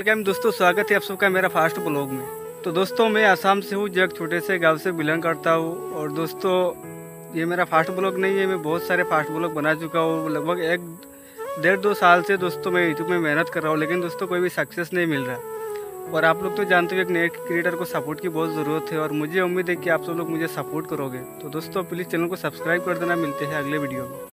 Welcome दोस्तों, स्वागत है आप सबका मेरा फास्ट ब्लॉग में। तो दोस्तों, मैं आसाम से हूँ जो एक छोटे से गाँव से बिलोंग करता हूँ। और दोस्तों, ये मेरा फास्ट ब्लॉग नहीं है, मैं बहुत सारे फास्ट ब्लॉग बना चुका हूँ। लगभग एक, डेढ़ दो साल से दोस्तों, मैं यूट्यूब में मेहनत कर रहा हूँ, लेकिन दोस्तों, कोई भी सक्सेस नहीं मिल रहा। और आप लोग तो जानते हो एक नए क्रिएटर को सपोर्ट की बहुत ज़रूरत है, और मुझे उम्मीद है कि आप सब लोग मुझे सपोर्ट करोगे। तो दोस्तों प्लीज़ चैनल को सब्सक्राइब कर देना, मिलते हैं अगले वीडियो में।